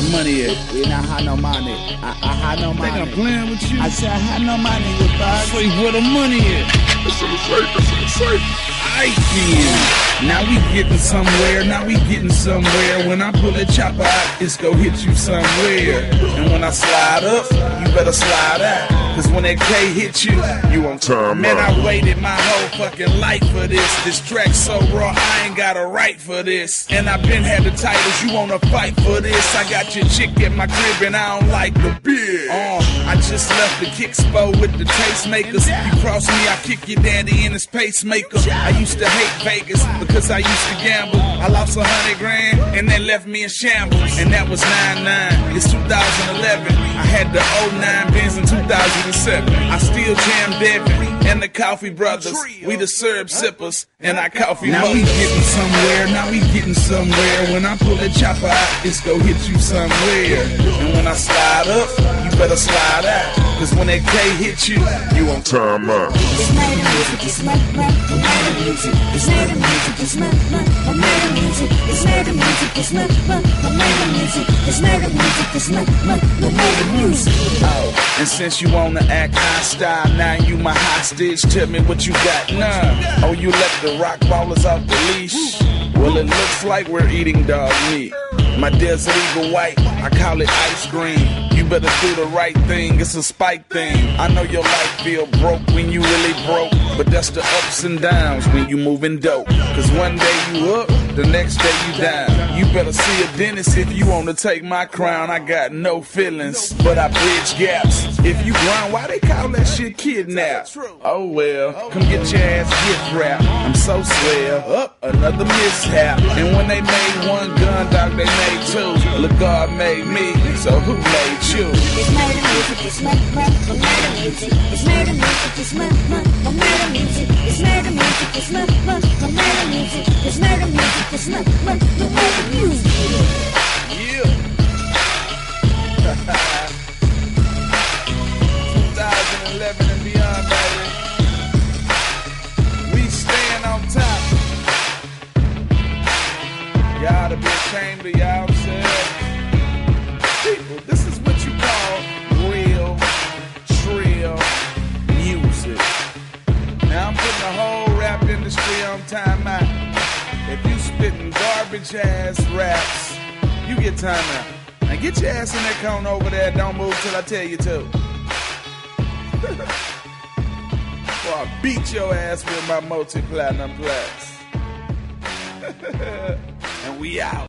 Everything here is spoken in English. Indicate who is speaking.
Speaker 1: the money at?
Speaker 2: We not had no money. I, I had no
Speaker 1: Think I'm
Speaker 2: money.
Speaker 1: playing with you?
Speaker 2: I said I had no money, you bug.
Speaker 1: Say where the money at?
Speaker 3: It's in the safe. It's in the safe.
Speaker 1: I then. Now we getting somewhere. Now we getting somewhere. When I pull that chopper out, it's gonna hit you somewhere. And when I slide up, you better slide out. Cause when that K hit you, you on
Speaker 3: Time
Speaker 1: Man. I waited my whole fucking life for this. This track so raw, I ain't got a right for this. And I been had the titles, you wanna fight for this. I got your chick at my crib and I don't like the beer. Uh, just left the kick spo with the tastemakers. You cross me, I kick your daddy in his pacemaker. I used to hate Vegas because I used to gamble. I lost a hundred grand and they left me in shambles. And that was 9-9. It's 2011. I had the 09 Benz in 2007. I still jam Devin and the Coughee Brothaz. We the syrup sippers and our coffee Now we getting somewhere. Now we getting somewhere. When I pull that chopper out, it's gonna hit you somewhere. I slide up, you better slide out. Cause when that K hit you, you on
Speaker 3: Time
Speaker 4: music.
Speaker 1: Oh, and since you wanna act hostile, now you my hostage. Tell me what you got now. Oh, you let the rock ballers off the leash. Well, it looks like we're eating dog meat. My desert eagle white, I call it ice cream. You better do the right thing, it's a spike thing. I know your life feel broke when you really broke, but that's the ups and downs when you moving dope. Cause one day you up, the next day you down. You better see a dentist if you wanna take my crown. I got no feelings, but I bridge gaps. If you grind, why they call that shit kidnap? Oh well, come get your ass gift wrapped. I'm so swell, up another mishap. And when they made one gun, dog, they made two. Look, God made me, so who made you?
Speaker 4: It's murder music, it's murder, murder, music. It's murder music, it's murder, murder music. It's murder music, it's murder, murder, music. Murder music, it's murder, murder, music.
Speaker 1: Yeah. 2011 and beyond, baby. We stand on top. Y'all to be ashamed of yourselves. Garbage ass raps, you get time out. Now get your ass in that cone over there. Don't move till I tell you to. Or I'll beat your ass with my multi-platinum plus. and we out.